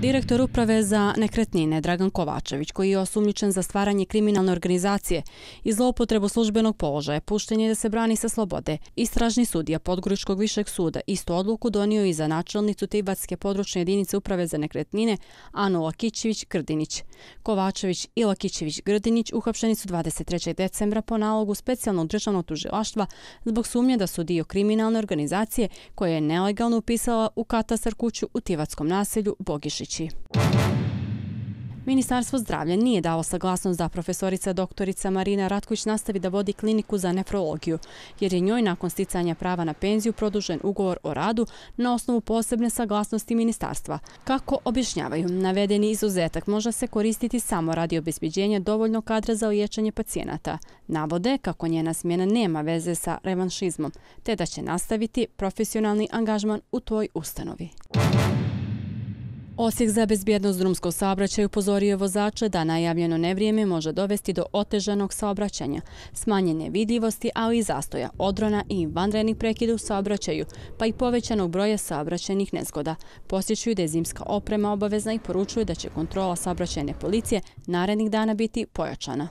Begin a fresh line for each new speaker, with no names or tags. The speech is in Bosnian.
Direktor uprave za nekretnine Dragan Kovačević, koji je osumnjičen za stvaranje kriminalne organizacije i zloupotrebu službenog položaja, puštenje da se brani sa slobode, istražni sudija Podgoričkog višeg suda istu odluku donio i za načelnicu Tibatske područne jedinice uprave za nekretnine Anu Lakićević-Grdinić. Kovačević i Lakićević-Grdinić uhapšeni su 23. decembra po nalogu specijalnog državnog tužilaštva zbog sumnje da su dio kriminalne organizacije koja je nelegalno upisala u katastar kuću u Tivatskom naselju Bogišić kući. Ministarstvo zdravlja nije dalo saglasnost da profesorica doktorica Marina Ratković nastavi da vodi kliniku za nefrologiju, jer je njoj nakon sticanja prava na penziju produžen ugovor o radu na osnovu posebne saglasnosti ministarstva. Kako objašnjavaju, navedeni izuzetak može se koristiti samo radi obezbiđenja dovoljnog kadra za liječanje pacijenata. Navode kako njena smjena nema veze sa revanšizmom, te da će nastaviti profesionalni angažman u toj ustanovi. Osijek za bezbjednost drumskog saobraćaja upozorio vozače da najavljeno nevrijeme može dovesti do otežanog saobraćanja, smanjene vidljivosti, ali i zastoja, odrona i vanrednih prekida u saobraćaju, pa i povećanog broja saobraćajnih nezgoda. Posjećuju da je zimska oprema obavezna i poručuju da će kontrola saobraćajne policije narednih dana biti pojačana.